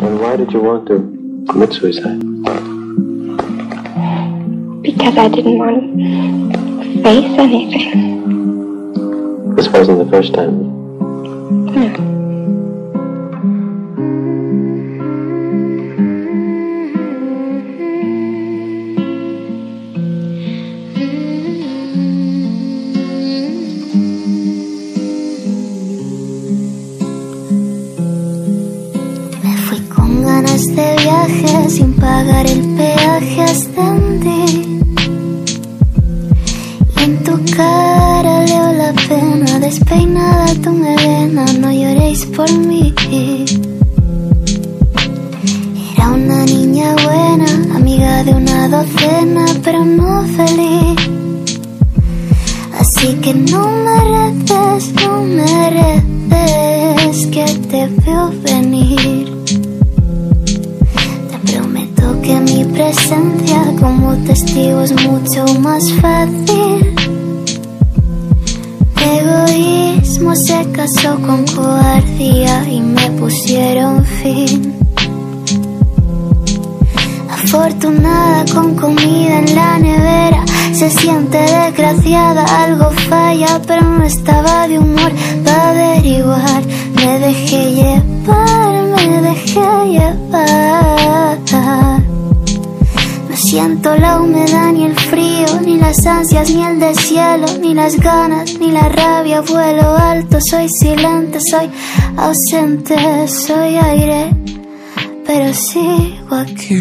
And why did you want to commit suicide? Because I didn't want to face anything. This wasn't the first time. No. Ganas de viaje sin pagar el peaje ascendí. Y en tu cara leo la pena despeinada tu melena, no lloréis por mí. Era una niña buena, amiga de una docena, pero no feliz. Así que no me retes, no me retes, que te veo venir. Presencia como testigo es mucho más fácil. Egoísmo se casó con cobardía y me pusieron fin. Afortunada con comida en la nevera, se siente desgraciada, algo falla, pero no estaba de humor para averiguar. Me dejé llevar, me dejé llevar. Siento la humedad ni el frío, ni las ansias, ni el deshielo, ni las ganas, ni la rabia. Vuelo alto, soy silente, soy ausente, soy aire, pero sigo aquí.